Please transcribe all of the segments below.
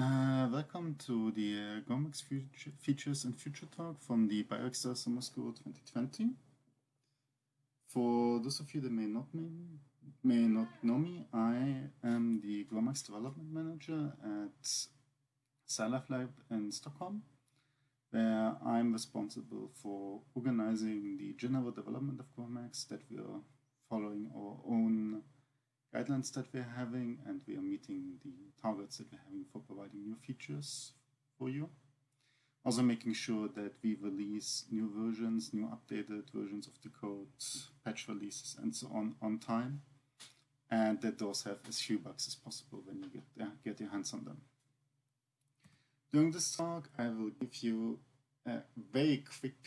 Uh, welcome to the uh, GROMACS future, Features and Future Talk from the BioExcel Summer School 2020. For those of you that may not may, may not know me, I am the GROMACS Development Manager at SciLife Lab in Stockholm, where I'm responsible for organizing the general development of GROMACS that we are following our own guidelines that we're having and we are meeting the targets that we're having for providing new features for you. Also making sure that we release new versions, new updated versions of the code, patch releases and so on on time and that those have as few bugs as possible when you get, uh, get your hands on them. During this talk, I will give you a very quick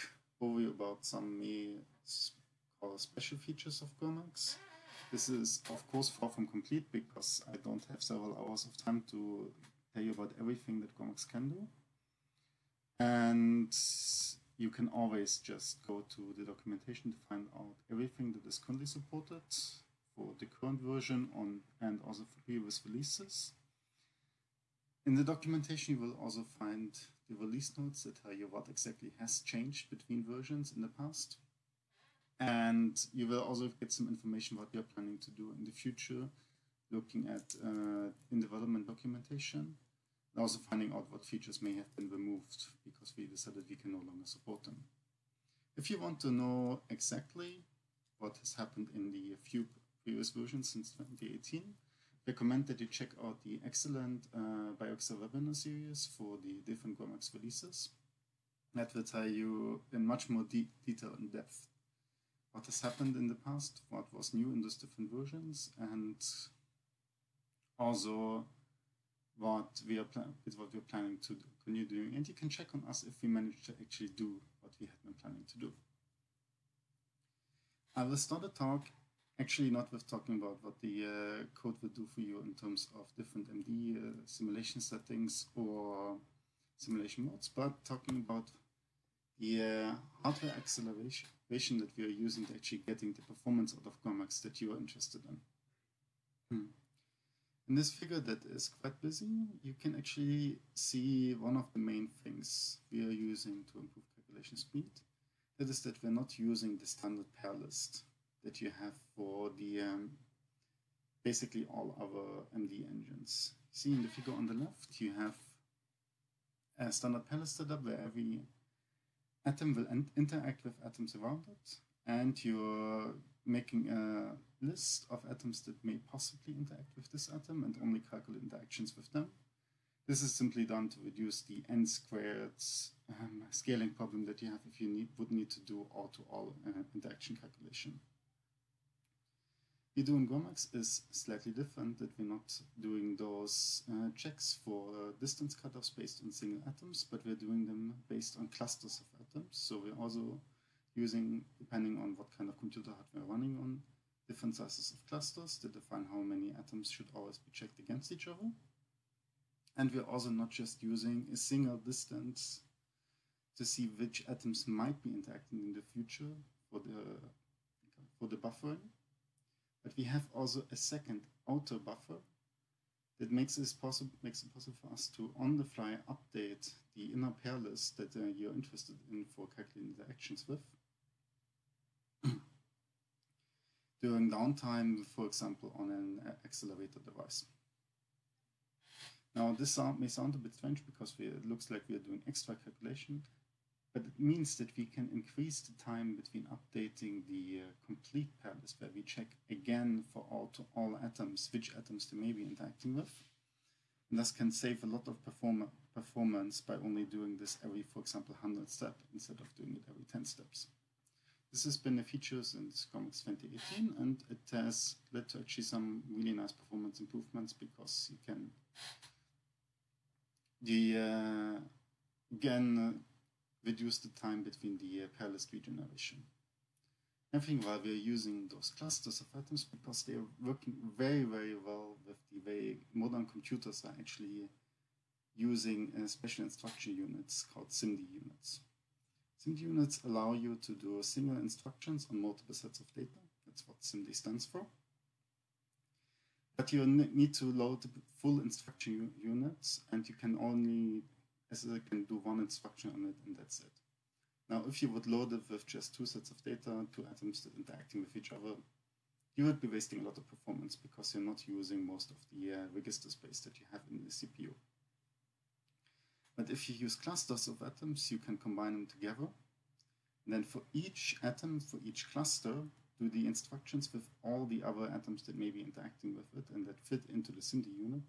overview about some special features of GROMACS this is, of course, far from complete because I don't have several hours of time to tell you about everything that GROMACS can do. And you can always just go to the documentation to find out everything that is currently supported for the current version on and also for previous releases. In the documentation, you will also find the release notes that tell you what exactly has changed between versions in the past. And you will also get some information what we are planning to do in the future, looking at uh, in development documentation, and also finding out what features may have been removed because we decided we can no longer support them. If you want to know exactly what has happened in the few previous versions since 2018, recommend that you check out the excellent uh, webinar series for the different GROMACS releases. That will tell you in much more de detail and depth what has happened in the past, what was new in those different versions, and also what we are what we're planning to continue doing. And you can check on us if we manage to actually do what we had been planning to do. I will start the talk actually not with talking about what the uh, code will do for you in terms of different MD uh, simulation settings or simulation modes, but talking about the uh, hardware acceleration that we are using to actually getting the performance out of GROMACS that you are interested in. Hmm. In this figure that is quite busy, you can actually see one of the main things we are using to improve calculation speed. That is that we're not using the standard pair list that you have for the um, basically all our MD engines. See in the figure on the left, you have a standard pair list setup where every atom will interact with atoms around it, and you're making a list of atoms that may possibly interact with this atom and only calculate interactions with them. This is simply done to reduce the n squared um, scaling problem that you have if you need, would need to do all-to-all uh, interaction calculation. We do in GROMACS is slightly different, that we're not doing those uh, checks for uh, distance cutoffs based on single atoms, but we're doing them based on clusters of atoms. So we're also using, depending on what kind of computer hardware we're running on, different sizes of clusters to define how many atoms should always be checked against each other. And we're also not just using a single distance to see which atoms might be interacting in the future for the, for the buffering, but we have also a second outer buffer that makes, this possible, makes it possible for us to on the fly update the inner pair list that uh, you're interested in for calculating the actions with. During downtime, for example, on an accelerator device. Now, this sound may sound a bit strange because we, it looks like we are doing extra calculation, but it means that we can increase the time between updating the uh, complete list where we check again for all to all atoms which atoms they may be interacting with. And thus can save a lot of perform performance by only doing this every, for example, 100 step instead of doing it every 10 steps. This has been a feature since GROMACS 2018 and it has led to actually some really nice performance improvements because you can the uh, again uh, reduce the time between the uh, list regeneration. Everything while we're using those clusters of atoms because they are working very, very well with the way modern computers are actually using uh, special instruction units called SIMD units. SIMD units allow you to do single instructions on multiple sets of data. That's what SIMD stands for. but you need to load the full instruction units, and you can only, I can do one instruction on it, and that's it. Now, if you would load it with just two sets of data, two atoms interacting with each other, you would be wasting a lot of performance because you're not using most of the uh, register space that you have in the CPU. But if you use clusters of atoms, you can combine them together. And then for each atom, for each cluster, do the instructions with all the other atoms that may be interacting with it and that fit into the SIMD unit.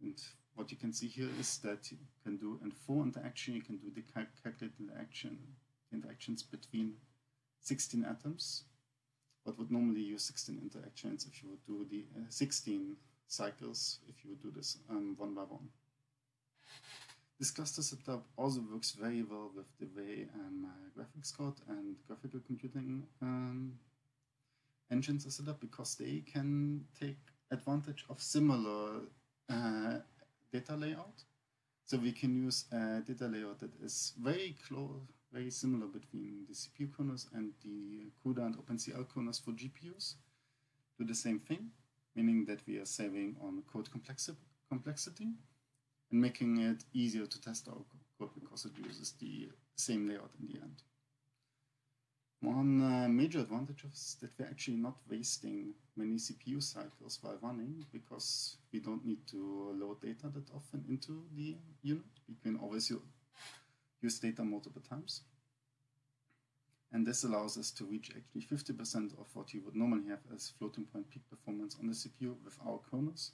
And what you can see here is that you can do in for interaction, you can do the cal calculate interaction, interactions between 16 atoms. What would normally use 16 interactions if you would do the uh, 16 cycles if you would do this um, one by one. This cluster setup also works very well with the way um, uh, graphics card and graphical computing um, engines are set up because they can take advantage of similar uh, data layout. So we can use a data layout that is very close, very similar between the CPU kernels and the CUDA and OpenCL kernels for GPUs. Do the same thing, meaning that we are saving on code complexity and making it easier to test our code because it uses the same layout in the end. One uh, major advantage is that we're actually not wasting many CPU cycles while running because we don't need to load data that often into the unit. We can always use data multiple times. And this allows us to reach actually 50% of what you would normally have as floating point peak performance on the CPU with our kernels,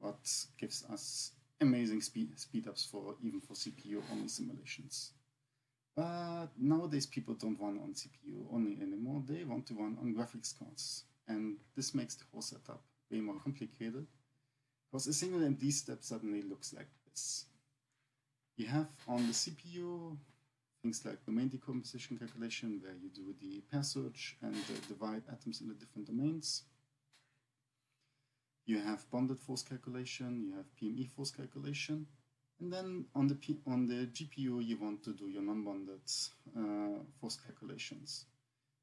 what gives us amazing speed, speed ups for even for CPU only simulations. But nowadays people don't run on CPU only anymore. They want to run on graphics cards. And this makes the whole setup way more complicated because a single MD step suddenly looks like this. You have on the CPU things like domain decomposition calculation where you do the pair search and uh, divide atoms into different domains. You have bonded force calculation, you have PME force calculation, and then on the, P on the GPU, you want to do your non-bonded uh, force calculations.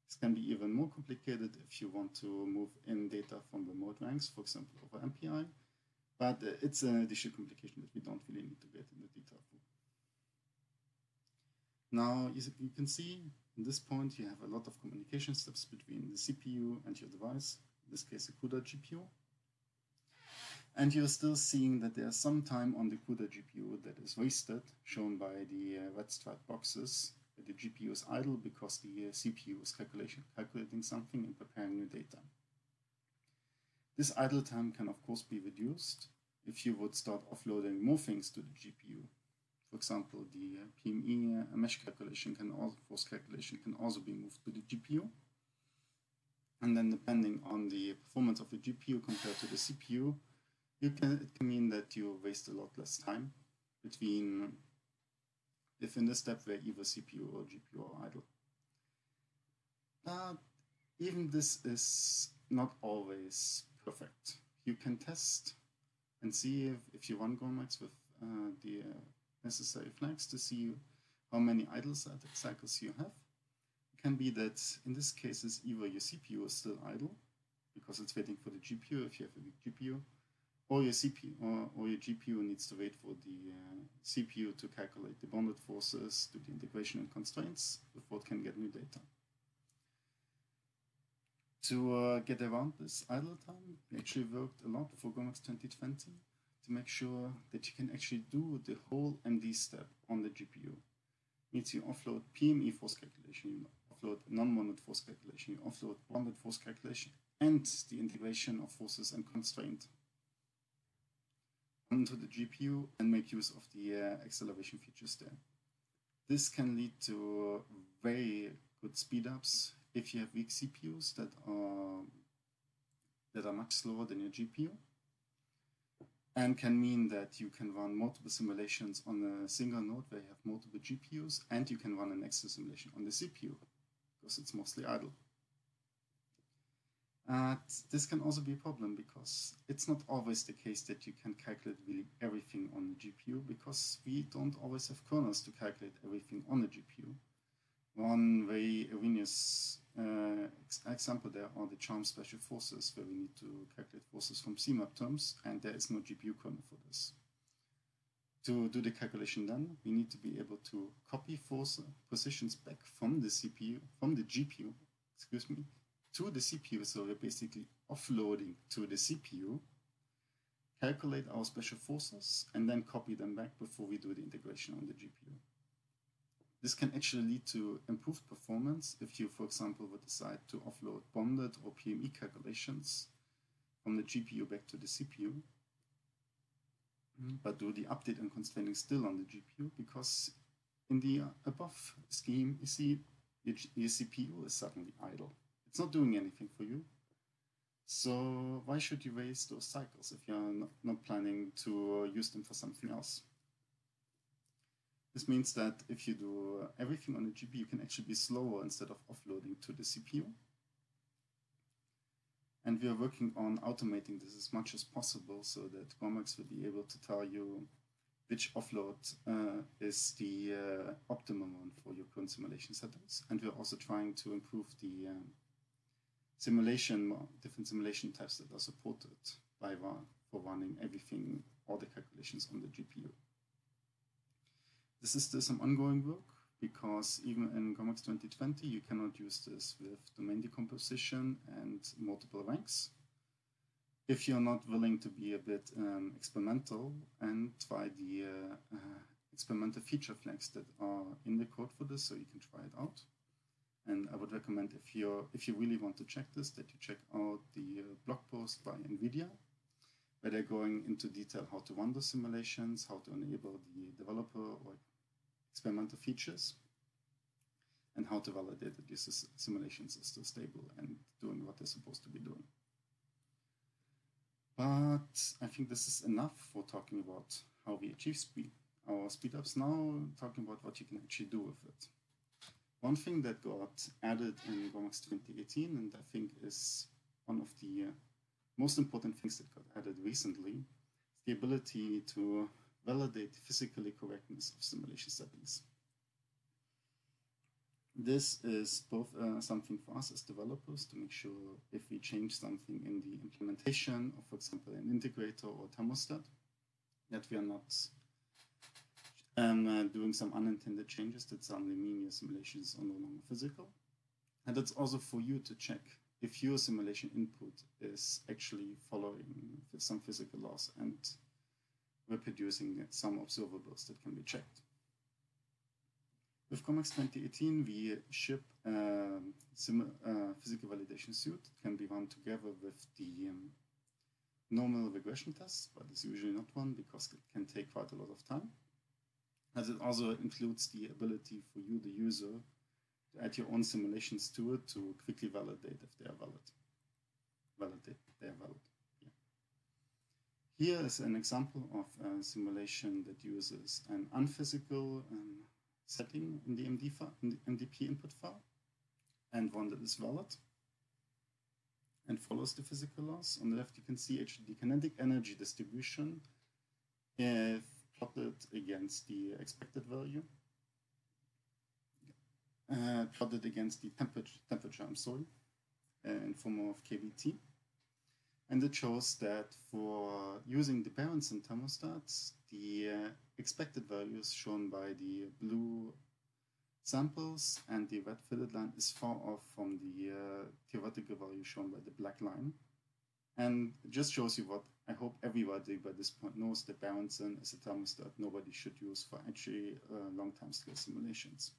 This can be even more complicated if you want to move in data from remote ranks, for example, over MPI. But uh, it's an additional complication that we don't really need to get into detail for. Now, you, can see in this point, you have a lot of communication steps between the CPU and your device, in this case, a CUDA GPU. And you're still seeing that there's some time on the CUDA GPU that is wasted, shown by the uh, red striped boxes. The GPU is idle because the uh, CPU is calculation, calculating something and preparing new data. This idle time can of course be reduced if you would start offloading more things to the GPU. For example, the uh, PME uh, mesh calculation can also, force calculation can also be moved to the GPU. And then depending on the performance of the GPU compared to the CPU, you can, it can mean that you waste a lot less time between if in the step where either CPU or GPU are idle. But even this is not always perfect. You can test and see if, if you run GROMACS with uh, the necessary flags to see how many idle cycles you have. It can be that in this case, it's either your CPU is still idle because it's waiting for the GPU if you have a weak GPU, or your CPU or, or your GPU needs to wait for the uh, CPU to calculate the bonded forces, do the integration and constraints before it can get new data. To uh, get around this idle time, we actually worked a lot for GROMACS 2020 to make sure that you can actually do the whole MD step on the GPU. It means you offload PME force calculation, you offload non-bonded force calculation, you offload bonded force calculation, and the integration of forces and constraint onto the GPU and make use of the uh, acceleration features there. This can lead to very good speedups if you have weak CPUs that are that are much slower than your GPU and can mean that you can run multiple simulations on a single node where you have multiple GPUs and you can run an extra simulation on the CPU because it's mostly idle. Uh, this can also be a problem because it's not always the case that you can calculate really everything on the GPU because we don't always have kernels to calculate everything on the GPU. One very erroneous uh, example there are the CHARMM special forces where we need to calculate forces from CMAP terms and there is no GPU kernel for this. To do the calculation then, we need to be able to copy force positions back from the CPU, from the GPU, excuse me, to the CPU. So we're basically offloading to the CPU, calculate our special forces, and then copy them back before we do the integration on the GPU. This can actually lead to improved performance if you, for example, would decide to offload bonded or PME calculations from the GPU back to the CPU mm-hmm. but do the update and constraining still on the GPU because in the above scheme, you see your, your CPU is suddenly idle. It's not doing anything for you. So why should you waste those cycles if you're not, planning to use them for something else? This means that if you do everything on the GPU, you can actually be slower instead of offloading to the CPU. And we are working on automating this as much as possible so that GROMACS will be able to tell you which offload uh, is the uh, optimum one for your current simulation settings. And we're also trying to improve the um, simulation, different simulation types that are supported by for running everything, all the calculations on the GPU. This is still some ongoing work because even in GROMACS 2020, you cannot use this with domain decomposition and multiple ranks. If you're not willing to be a bit um, experimental and try the uh, uh, experimental feature flags that are in the code for this, so you can try it out. And I would recommend if you if you really want to check this, that you check out the uh, blog post by NVIDIA, where they're going into detail how to run the simulations, how to enable the developer or experimental features and how to validate that these simulations are still stable and doing what they're supposed to be doing. But I think this is enough for talking about how we achieve speed. Our speed ups now talking about what you can actually do with it. One thing that got added in GROMACS 2018 and I think is one of the uh, most important things that got added recently is the ability to validate physically correctness of simulation settings. This is both uh, something for us as developers to make sure if we change something in the implementation of, for example, an integrator or thermostat, that we are not um, uh, doing some unintended changes that suddenly mean your simulations are no longer physical. And it's also for you to check if your simulation input is actually following some physical laws and reproducing some observables that can be checked. With GROMACS 2018, we ship a um, uh, physical validation suite. It can be run together with the um, normal regression tests, but it's usually not one because it can take quite a lot of time. As it also includes the ability for you, the user, to add your own simulations to it to quickly validate if they are valid. Validate they are valid. Here is an example of a simulation that uses an unphysical um, setting in the, MD in the MDP input file and one that is valid and follows the physical laws. On the left, you can see the kinetic energy distribution if plotted against the expected value, uh, plotted against the temperature, temperature I'm sorry, uh, in form of KBT. And it shows that for using the Berendsen thermostats, the uh, expected values shown by the blue samples and the red fitted line is far off from the uh, theoretical value shown by the black line. And it just shows you what I hope everybody by this point knows that Berendsen is a thermostat nobody should use for actually uh, long time scale simulations.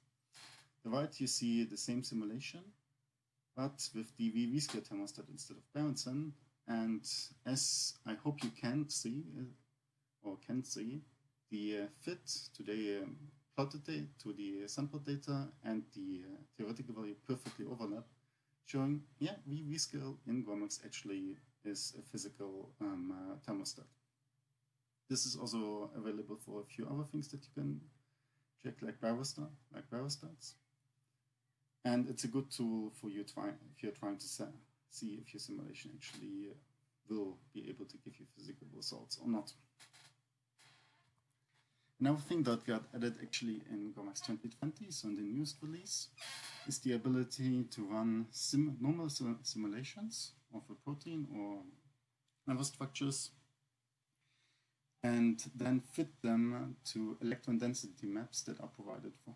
The right you see the same simulation, but with the V-rescale thermostat instead of Berendsen, and as I hope you can see, uh, or can see, the uh, fit to the um, plotted data, to the sample data and the uh, theoretical value perfectly overlap, showing, yeah, V-rescale in GROMACS actually is a physical um, uh, thermostat. This is also available for a few other things that you can check, like barostat, like barostats. And it's a good tool for you try, if you're trying to see if your simulation actually uh, will be able to give you physical results or not. Another thing that got added actually in GROMACS 2020, so in the newest release, is the ability to run sim normal simulations of a protein or other structures and then fit them to electron density maps that are provided for,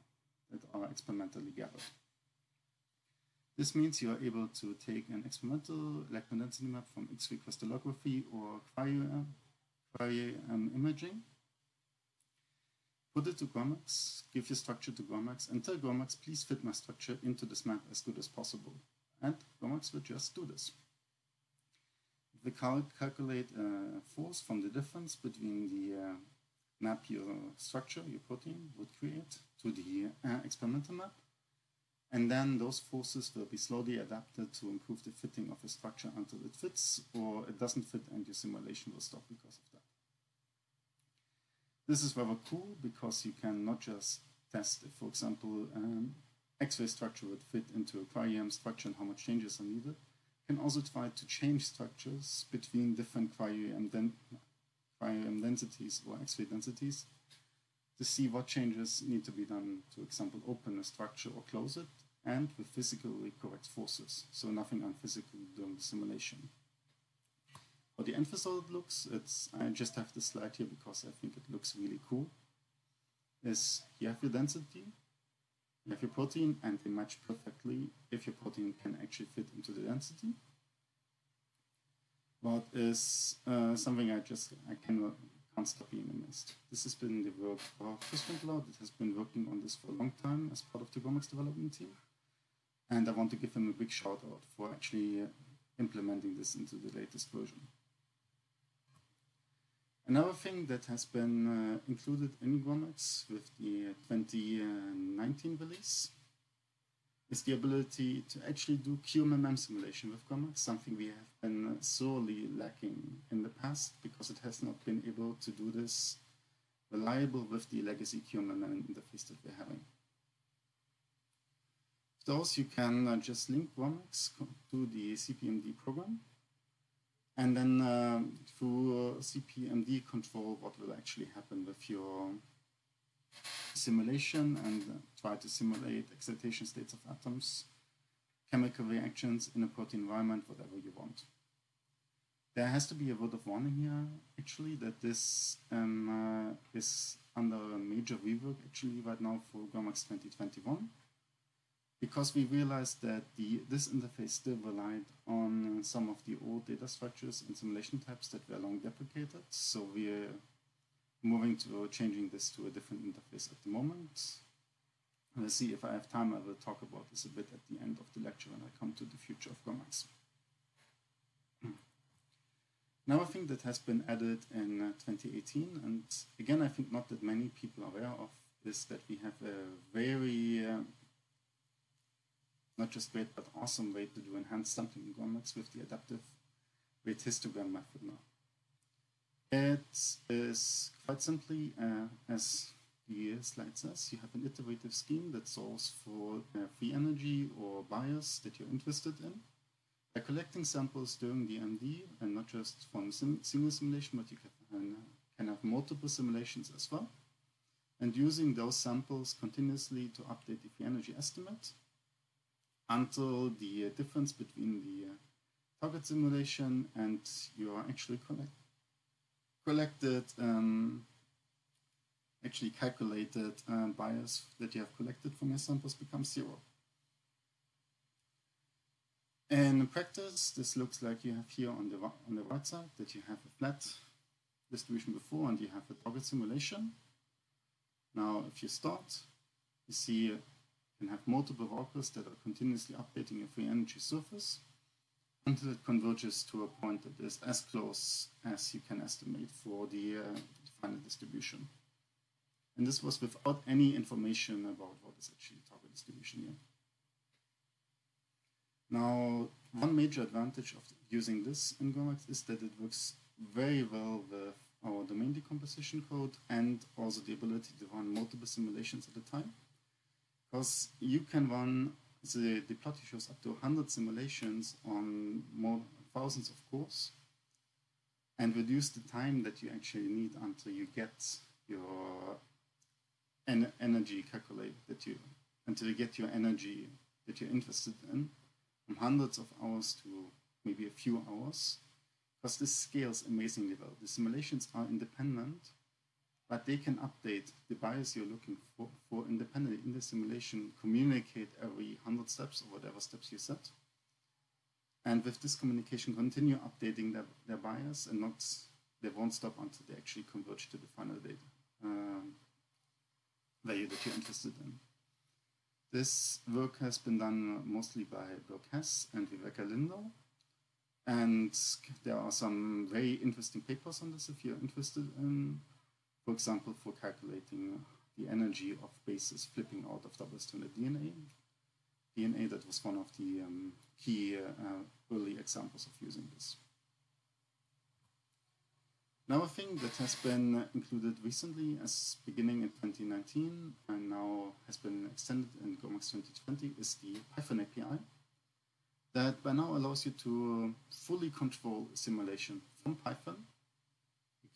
that are experimentally gathered. This means you are able to take an experimental electron density map from X-ray crystallography or cryo, cryo um, imaging Put it to GROMACS, give your structure to GROMACS, and tell GROMACS, please fit my structure into this map as good as possible. And GROMACS will just do this. We cal calculate a force from the difference between the uh, map your structure, your protein, would create to the uh, experimental map. And then those forces will be slowly adapted to improve the fitting of the structure until it fits or it doesn't fit and your simulation will stop because of that. This is rather cool because you can not just test if, for example, um, X-ray structure would fit into a cryo-EM structure and how much changes are needed. Can also try to change structures between different cryo-EM den cryo densities or X-ray densities to see what changes need to be done to, example, open a structure or close it, and with physically correct forces, so nothing unphysical during the simulation. How the end result looks, it's I just have this slide here because I think it looks really cool. Is you have your density, your protein, and they match perfectly if your protein can actually fit into the density. What is uh, something I just I cannot can't stop being amazed. This has been the work of Chris Winkler that has been working on this for a long time as part of the GROMACS development team. And I want to give him a big shout out for actually uh, implementing this into the latest version. Another thing that has been uh, included in GROMACS with the 2019 release is the ability to actually do QMMM simulation with GROMACS, something we have been sorely lacking in the past because it has not been able to do this reliable with the legacy QMMM interface that we're having. Those you can uh, just link GROMACS to the CPMD program and then uh, through CPMD control what will actually happen with your simulation and uh, try to simulate excitation states of atoms, chemical reactions in a protein environment, whatever you want. There has to be a word of warning here, actually, that this um, uh, is under a major rework, actually, right now for GROMACS 2021 because we realized that the this interface still relied on some of the old data structures and simulation types that were long deprecated. So we're moving to changing this to a different interface at the moment. Let's see if I have time, I will talk about this a bit at the end of the lecture when I come to the future of GROMACS. Another thing that has been added in uh, 2018, and again, I think not that many people are aware of, is that we have a very not just great, but awesome way to do enhanced sampling in GROMACS with the adaptive rate histogram method now. It is quite simply, uh, as the slide says, you have an iterative scheme that solves for uh, free energy or bias that you're interested in. By collecting samples during the MD, and not just from sim single simulation, but you can, can have multiple simulations as well. And using those samples continuously to update the free energy estimate, until the difference between the uh, target simulation and your actually collect, collected, um, actually calculated um, bias that you have collected from your samples becomes zero. In practice, this looks like you have here on the, on the right side that you have a flat distribution before and you have a target simulation. Now, if you start, you see can have multiple walkers that are continuously updating a free energy surface until it converges to a point that is as close as you can estimate for the, uh, final distribution. And this was without any information about what is actually the target distribution here. Now, one major advantage of using this in GROMACS is that it works very well with our domain decomposition code and also the ability to run multiple simulations at a time because you can run the, the plot shows up to 100 simulations on more thousands of cores and reduce the time that you actually need until you get your en energy calculate that you until you get your energy that you're interested in from hundreds of hours to maybe a few hours because this scales amazingly well. The simulations are independent, but they can update the bias you're looking for, for independently in the simulation, communicate every 100 steps or whatever steps you set. And with this communication, continue updating their, their bias and not, they won't stop until they actually converge to the final data um, value that you're interested in. This work has been done mostly by Berk Hess and Viveca Lindahl. And there are some very interesting papers on this if you're interested in, for example, for calculating the energy of bases flipping out of double-stranded DNA. DNA that was one of the um, key uh, early examples of using this. Another thing that has been included recently as beginning in 2019 and now has been extended in GROMACS 2020 is the Python API that by now allows you to fully control simulation from Python.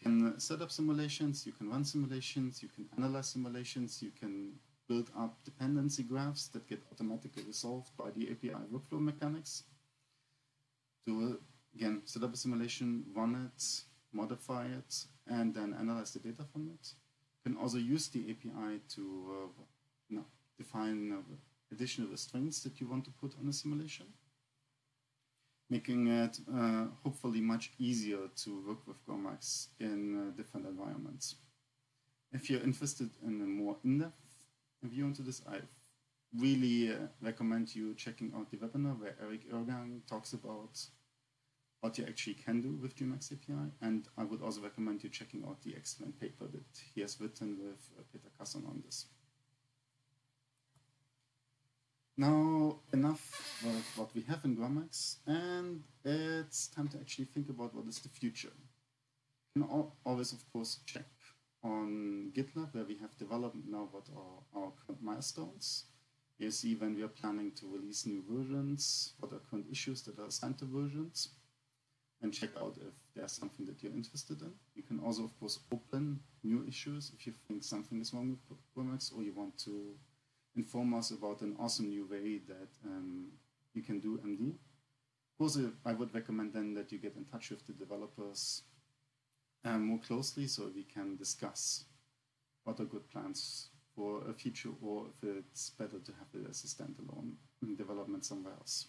You can set up simulations, you can run simulations, you can analyze simulations, you can build up dependency graphs that get automatically resolved by the API workflow mechanics. To again set up a simulation, run it, modify it, and then analyze the data from it. You can also use the API to uh, you know, define uh, additional restraints that you want to put on a simulation making it uh, hopefully much easier to work with GROMACS in uh, different environments. If you're interested in a more in-depth view into this, I really uh, recommend you checking out the webinar where Eric Irrgang talks about what you actually can do with GMAX API. And I would also recommend you checking out the excellent paper that he has written with uh, Peter Kasson on this. Now, enough of what we have in GROMACS, and it's time to actually think about what is the future. You can always, of course, check on GitLab, where we have developed now what are our current milestones. You see when we are planning to release new versions, what are current issues that are assigned to versions, and check out if there's something that you're interested in. You can also, of course, open new issues if you think something is wrong with GROMACS or you want to inform us about an awesome new way that um, you can do MD. Of course, I would recommend then that you get in touch with the developers um, more closely so we can discuss what are good plans for a future or if it's better to have it as a standalone development somewhere else.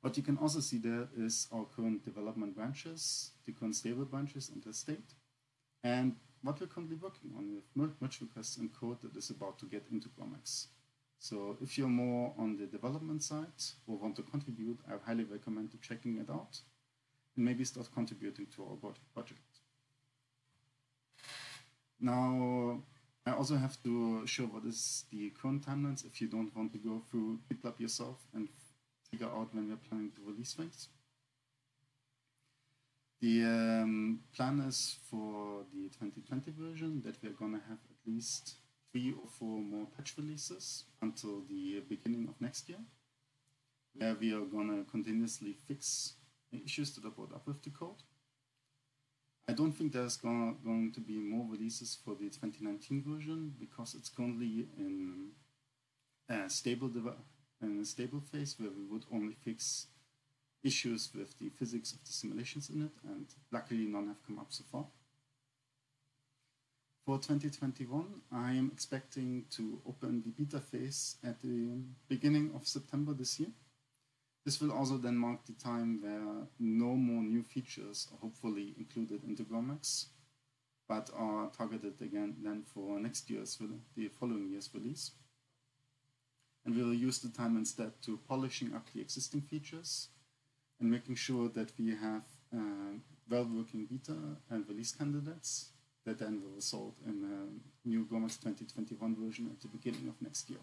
What you can also see there is our current development branches, the current stable branches in the state, and what we're currently working on with merge requests and code that is about to get into GROMACS. So if you're more on the development side or want to contribute, I highly recommend checking it out and maybe start contributing to our project. Now, I also have to show what is the current timelines if you don't want to go through GitLab yourself and figure out when we're planning to release things. The um, plan is for the 2020 version that we're going to have at least three or four more patch releases until the beginning of next year, where we are going to continuously fix issues that are brought up with the code. I don't think there's gonna, going to be more releases for the 2019 version because it's currently in a stable, in a stable phase where we would only fix issues with the physics of the simulations in it, and luckily none have come up so far. For 2021, I am expecting to open the beta phase at the beginning of September this year. This will also then mark the time where no more new features are hopefully included into GROMACS, but are targeted again then for next year's, the following year's release. And we will use the time instead to polishing up the existing features and making sure that we have uh, well-working beta and release candidates that then will result in a new GROMACS 2021 version at the beginning of next year.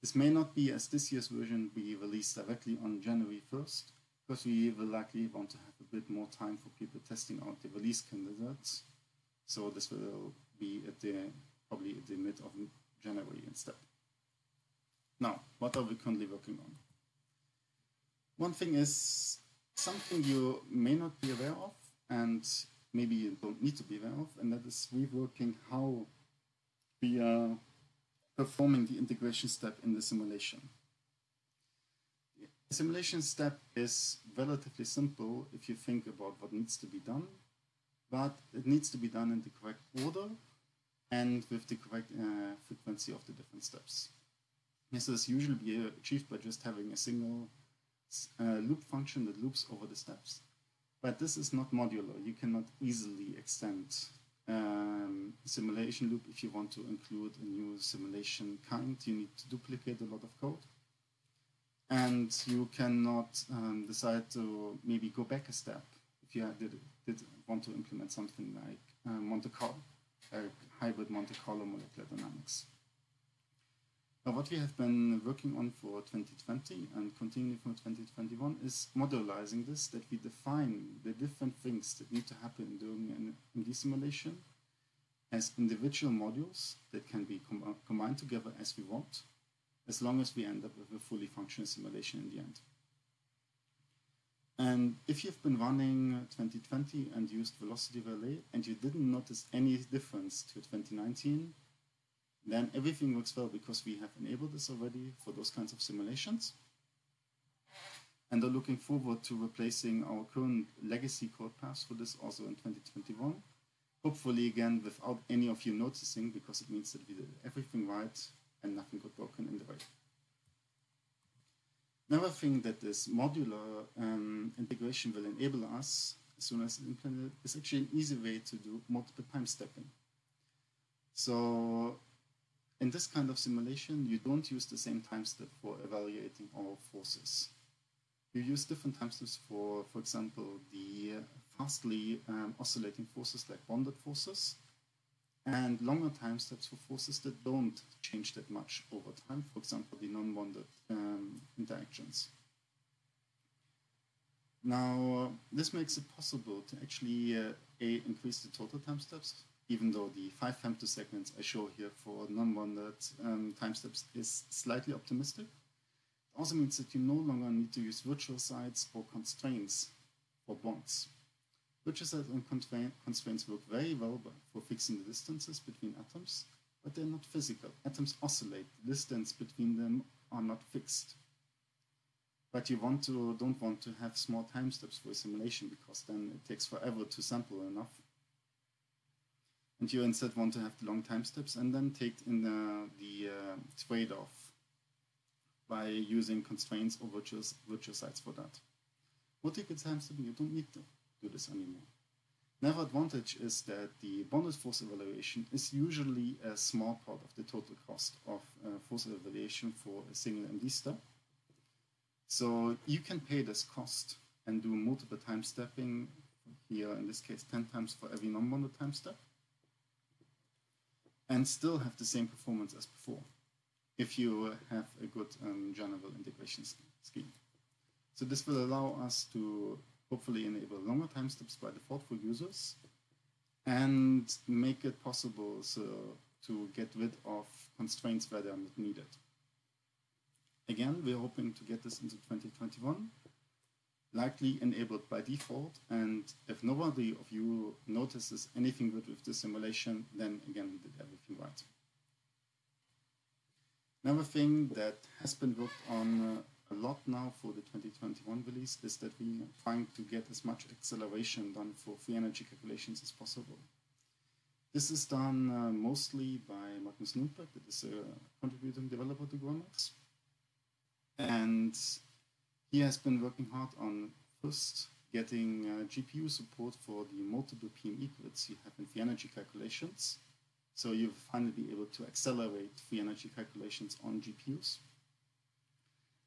This may not be as this year's version be released directly on January 1st, because we will likely want to have a bit more time for people testing out the release candidates. So this will be at the probably at the mid of January instead. Now, what are we currently working on? One thing is something you may not be aware of, and maybe you don't need to be aware of, and that is reworking how we are performing the integration step in the simulation. The simulation step is relatively simple if you think about what needs to be done, but it needs to be done in the correct order and with the correct uh, frequency of the different steps. This is usually achieved by just having a single uh, loop function that loops over the steps. But this is not modular. You cannot easily extend um, simulation loop if you want to include a new simulation kind. You need to duplicate a lot of code. And you cannot um, decide to maybe go back a step if you did, did want to implement something like uh, Monte Carlo, uh, hybrid Monte Carlo molecular dynamics. What we have been working on for 2020 and continuing for 2021 is modelizing this, that we define the different things that need to happen during an MD simulation as individual modules that can be com uh, combined together as we want, as long as we end up with a fully functional simulation in the end. And if you've been running 2020 and used Velocity Verlet and you didn't notice any difference to 2019, then everything works well because we have enabled this already for those kinds of simulations. And are looking forward to replacing our current legacy code paths for this also in 2021. Hopefully, again, without any of you noticing, because it means that we did everything right and nothing got broken in the way. Another thing that this modular um, integration will enable us, as soon as it's implemented, is actually an easy way to do multiple time stepping. So in this kind of simulation, you don't use the same time step for evaluating all forces. You use different time steps for, for example, the fastly um, oscillating forces like bonded forces, and longer time steps for forces that don't change that much over time, for example, the non-bonded um, interactions. Now, this makes it possible to actually uh, A, increase the total time steps, even though the 5 femtoseconds I show here for non-bonded um, time steps is slightly optimistic. It also means that you no longer need to use virtual sites or constraints for bonds. Virtual sites and constraints work very well for fixing the distances between atoms, but they're not physical. Atoms oscillate. The distance between them are not fixed. But you want to don't want to have small time steps for a simulation because then it takes forever to sample enough and you instead want to have the long time steps and then take in the, the uh, trade-off by using constraints or virtual, virtual sites for that. Multiple time stepping, you don't need to do this anymore. Another advantage is that the bonded force evaluation is usually a small part of the total cost of uh, force evaluation for a single MD step. So you can pay this cost and do multiple time stepping, here in this case 10 times for every non-bonded time step and still have the same performance as before if you have a good um, general integration scheme. So this will allow us to hopefully enable longer time steps by default for users and make it possible so to get rid of constraints where they are not needed. Again, we're hoping to get this into 2021 likely enabled by default. And if nobody of you notices anything good with the simulation, then again, we did everything right. Another thing that has been worked on uh, a lot now for the 2021 release is that we are trying to get as much acceleration done for free energy calculations as possible. This is done uh, mostly by Magnus Lundborg, that is a contributing developer to GROMACS. And he has been working hard on first getting uh, GPU support for the multiple PME grids you have in free energy calculations. So you'll finally be able to accelerate free energy calculations on GPUs.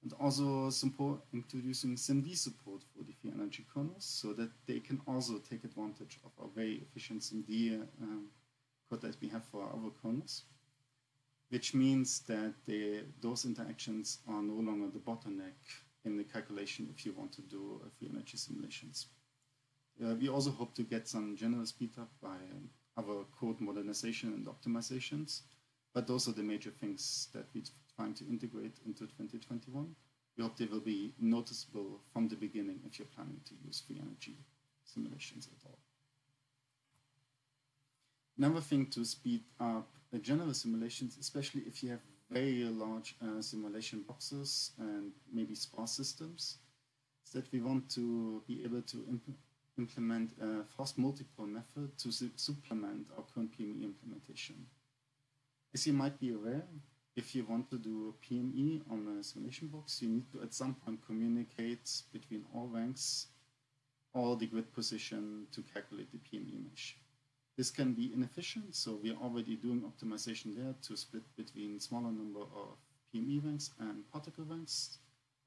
And also support introducing SIMD support for the free energy kernels so that they can also take advantage of our very efficient SIMD um, code that we have for our kernels which means that they, those interactions are no longer the bottleneck in the calculation if you want to do free energy simulations. Uh, we also hope to get some general speed up by um, other code modernization and optimizations, but those are the major things that we're trying to integrate into 2021. We hope they will be noticeable from the beginning if you're planning to use free energy simulations at all. Another thing to speed up general simulations, especially if you have very large uh, simulation boxes and maybe sparse systems, is that we want to be able to imp implement a fast multipole method to su supplement our current PME implementation. As you might be aware, if you want to do a PME on a simulation box, you need to at some point communicate between all ranks all the grid position to calculate the PME mesh. This can be inefficient, so we are already doing optimization there to split between smaller number of PME ranks and particle ranks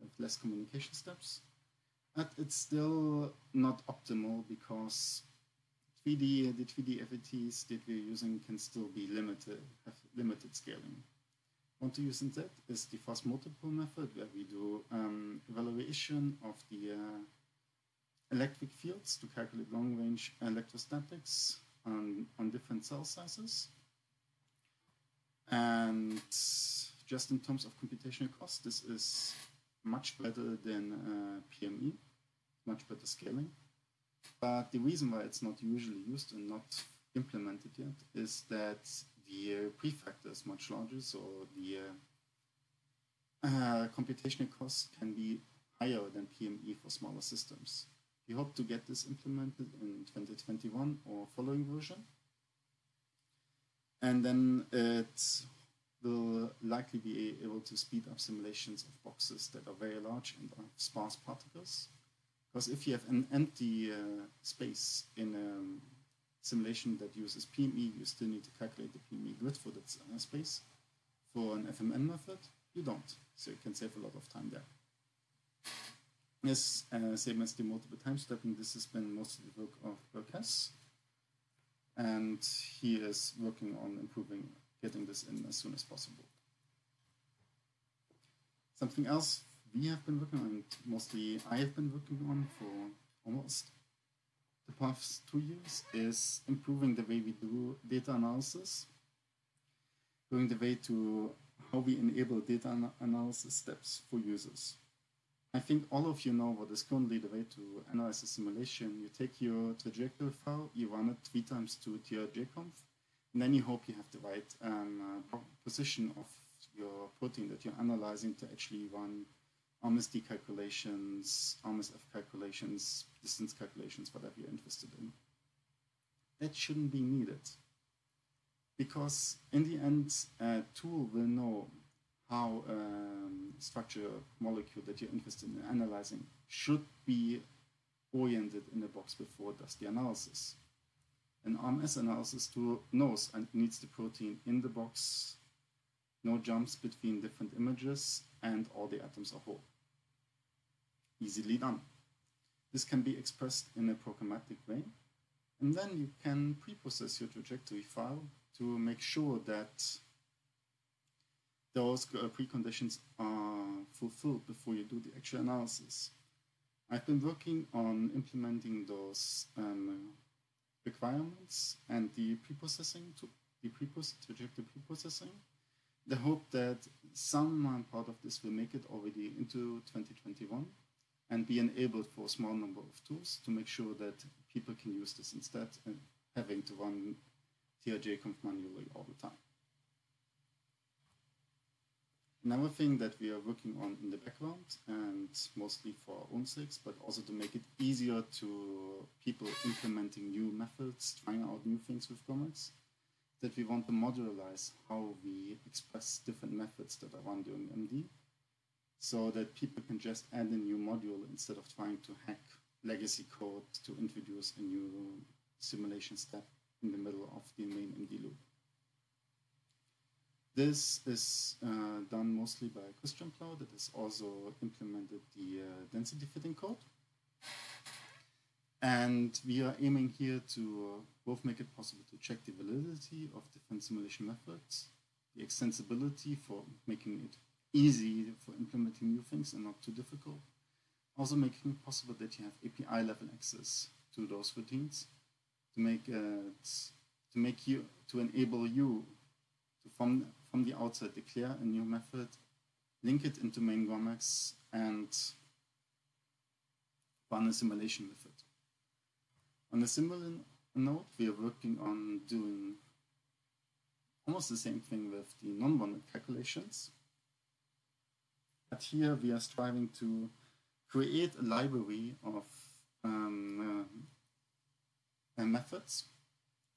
with less communication steps. But it's still not optimal because 3D, the 3D FFTs that we're using can still be limited, have limited scaling. Want to use instead is the fast multipole method where we do um, evaluation of the uh, electric fields to calculate long range electrostatics on, on different cell sizes. And just in terms of computational cost, this is much better than uh, PME, much better scaling. But the reason why it's not usually used and not implemented yet is that the uh, prefactor is much larger, so the uh, uh, computational cost can be higher than PME for smaller systems. We hope to get this implemented in 2021 or following version. And then it will likely be able to speed up simulations of boxes that are very large and are sparse particles. Because if you have an empty uh, space in a simulation that uses PME, you still need to calculate the PME grid for that uh, space. For an FMM method, you don't. So you can save a lot of time there. Yes, uh, same as the multiple time stepping, this has been mostly the work of Berk Hess. And he is working on improving, getting this in as soon as possible. Something else we have been working on, and mostly I have been working on for almost the past two years, is improving the way we do data analysis, going the way to how we enable data analysis steps for users. I think all of you know what is currently the way to analyze a simulation. You take your trajectory file, you run it three times to trjconv, and then you hope you have the right um, uh, position of your protein that you're analyzing to actually run RMSD calculations, RMSF calculations, distance calculations, whatever you're interested in. That shouldn't be needed. Because in the end, a tool will know how um, structure molecule that you're interested in analyzing should be oriented in the box before it does the analysis. An RMS analysis tool knows and needs the protein in the box, no jumps between different images, and all the atoms are whole. Easily done. This can be expressed in a programmatic way, and then you can pre-process your trajectory file to make sure that those uh, preconditions are fulfilled before you do the actual analysis. I've been working on implementing those um, requirements and the preprocessing to the preprocessing trajectory preprocessing. The hope that some part of this will make it already into 2021 and be enabled for a small number of tools to make sure that people can use this instead of having to run trjconv manually all the time. Another thing that we are working on in the background, and mostly for our own sakes, but also to make it easier to people implementing new methods, trying out new things with GROMACS, that we want to modularize how we express different methods that are run during MD, so that people can just add a new module instead of trying to hack legacy code to introduce a new simulation step in the middle of the main MD loop. This is uh, done mostly by Christian Blau that has also implemented the uh, density fitting code. And we are aiming here to uh, both make it possible to check the validity of different simulation methods, the extensibility for making it easy for implementing new things and not too difficult. Also making it possible that you have API level access to those routines to make it, to make you to enable you to from from the outset declare a new method, link it into main GROMACS, and run a simulation with it. On a similar note, we are working on doing almost the same thing with the non-bonded calculations. But here we are striving to create a library of um, uh, methods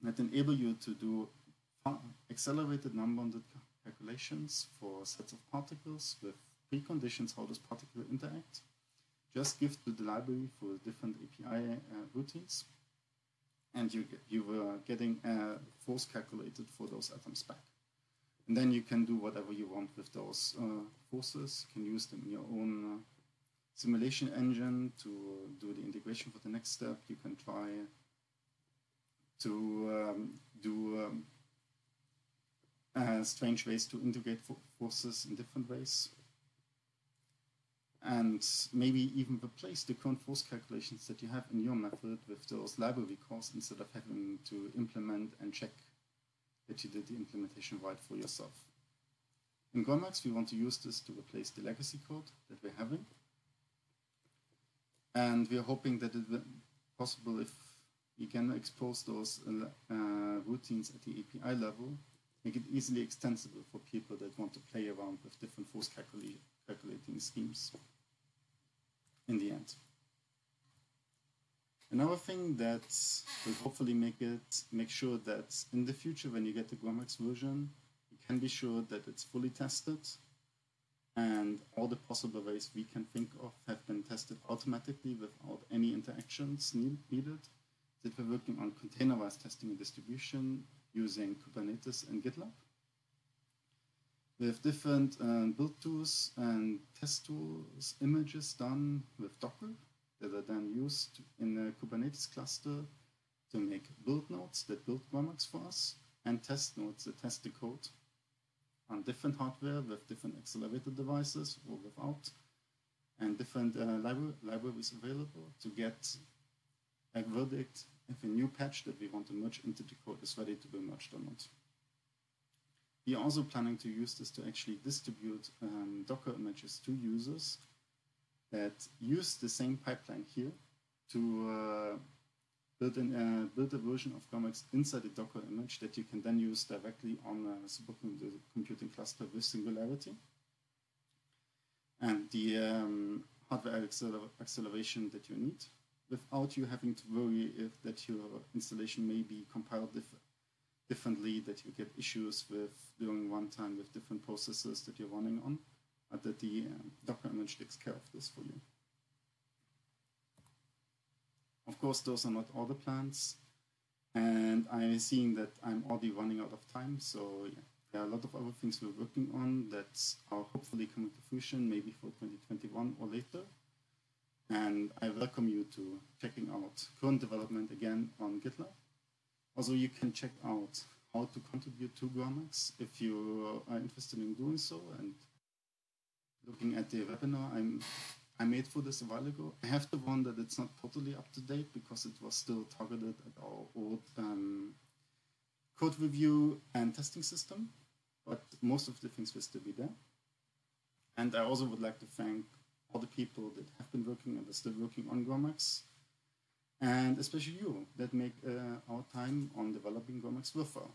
that enable you to do accelerated non-bonded calculations for sets of particles with preconditions how this particle interact. Just give to the library for different API uh, routines, and you you were getting a force calculated for those atoms back. And then you can do whatever you want with those uh, forces. You can use them in your own uh, simulation engine to do the integration for the next step. You can try to um, do um, uh, strange ways to integrate forces in different ways. And maybe even replace the current force calculations that you have in your method with those library calls instead of having to implement and check that you did the implementation right for yourself. In GROMACS, we want to use this to replace the legacy code that we're having. And we're hoping that it will possible if we can expose those uh, routines at the API level make it easily extensible for people that want to play around with different force calculating schemes in the end. Another thing that will hopefully make it make sure that in the future when you get the GROMACS version, you can be sure that it's fully tested and all the possible ways we can think of have been tested automatically without any interactions need, needed. That we're working on containerized testing and distribution using Kubernetes and GitLab. We have different uh, build tools and test tools, images done with Docker that are then used in a Kubernetes cluster to make build nodes that build GROMACS for us and test nodes that test the code on different hardware with different accelerated devices or without and different uh, libra libraries available to get a verdict if a new patch that we want to merge into the code is ready to be merged or not. We are also planning to use this to actually distribute um, Docker images to users that use the same pipeline here to uh, build, in, uh, build a version of GROMACS inside the Docker image that you can then use directly on a supercomputing cluster with Singularity. And the um, hardware acceler acceleration that you need without you having to worry if that your installation may be compiled diff differently, that you get issues with doing runtime with different processes that you're running on, but that the um, Docker image takes care of this for you. Of course, those are not all the plans, and I'm seeing that I'm already running out of time, so yeah, there are a lot of other things we're working on that are hopefully coming to fruition, maybe for 2021 or later and I welcome you to checking out current development again on GitLab. Also, you can check out how to contribute to GROMACS if you are interested in doing so and looking at the webinar I'm, I made for this a while ago. I have to warn that it's not totally up to date because it was still targeted at our old um, code review and testing system, but most of the things will still be there. And I also would like to thank all the people that have been working and are still working on GROMACS, and especially you that make uh, our time on developing GROMACS worthwhile.